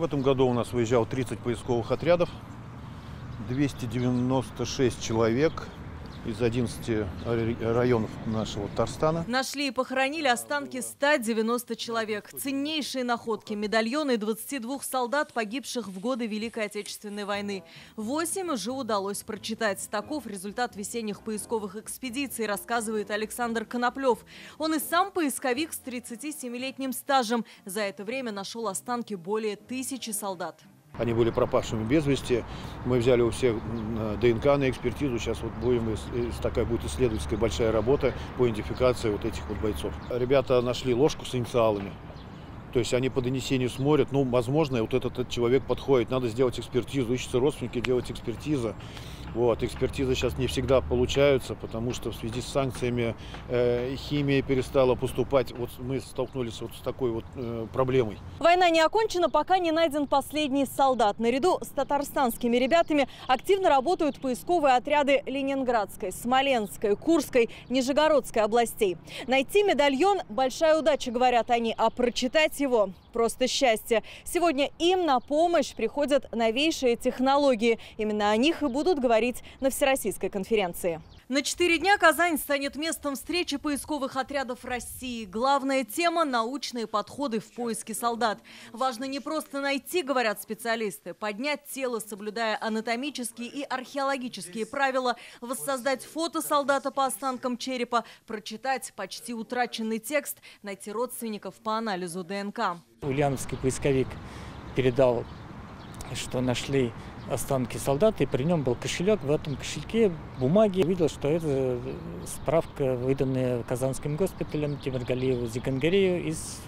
В этом году у нас выезжал 30 поисковых отрядов, 296 человек из 11 районов нашего Татарстана. Нашли и похоронили останки 190 человек. Ценнейшие находки – медальоны 22 солдат, погибших в годы Великой Отечественной войны. Восемь уже удалось прочитать. Таков результат весенних поисковых экспедиций, рассказывает Александр Коноплев. Он и сам поисковик с 37-летним стажем. За это время нашел останки более тысячи солдат. Они были пропавшими без вести. Мы взяли у всех ДНК на экспертизу. Сейчас вот будем, такая будет исследовательская большая работа по идентификации вот этих вот бойцов. Ребята нашли ложку с инициалами. То есть они по донесению смотрят, ну, возможно, вот этот, этот человек подходит, надо сделать экспертизу, ищутся родственники, делать экспертиза. Вот, экспертизы сейчас не всегда получаются, потому что в связи с санкциями э, химия перестала поступать. Вот мы столкнулись вот с такой вот э, проблемой. Война не окончена, пока не найден последний солдат. Наряду с татарстанскими ребятами активно работают поисковые отряды Ленинградской, Смоленской, Курской, Нижегородской областей. Найти медальон – большая удача, говорят они, а прочитать его – просто счастье. Сегодня им на помощь приходят новейшие технологии. Именно о них и будут говорить на Всероссийской конференции. На четыре дня Казань станет местом встречи поисковых отрядов России. Главная тема – научные подходы в поиске солдат. Важно не просто найти, говорят специалисты, поднять тело, соблюдая анатомические и археологические правила, воссоздать фото солдата по останкам черепа, прочитать почти утраченный текст, найти родственников по анализу ДНК. Ульяновский поисковик передал, что нашли останки солдата, и при нем был кошелек. В этом кошельке бумаги. Видел, что это справка, выданная Казанским госпиталем Тимиргалиеву Зигангарею из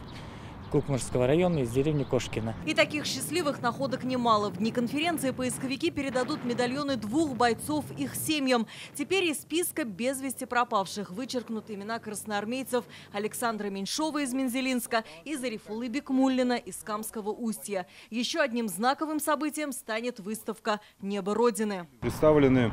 Кукмарского района из деревни Кошкина. И таких счастливых находок немало. В дни конференции поисковики передадут медальоны двух бойцов их семьям. Теперь из списка без вести пропавших вычеркнуты имена красноармейцев Александра Меньшова из Мензелинска и Зарифулы Бекмуллина из Камского устья. Еще одним знаковым событием станет выставка «Небо Родины». Представлены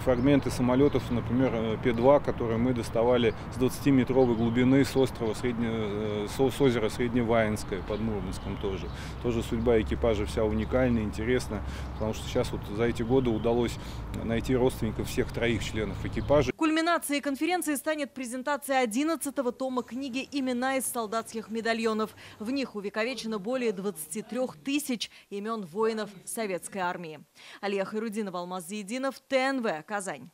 фрагменты самолетов, например, э, П-2, которые мы доставали с 20-метровой глубины с острова Средне, э, с озера Средневаинское под Мурманском тоже. Тоже судьба экипажа вся уникальная, интересна, потому что сейчас вот за эти годы удалось найти родственников всех троих членов экипажа. Кульминацией конференции станет презентация 11-го тома книги «Имена из солдатских медальонов». В них увековечено более 23 тысяч имен воинов советской армии. Алия Хайрудинова, Алмаз Зиединов, ТНВ, Казань.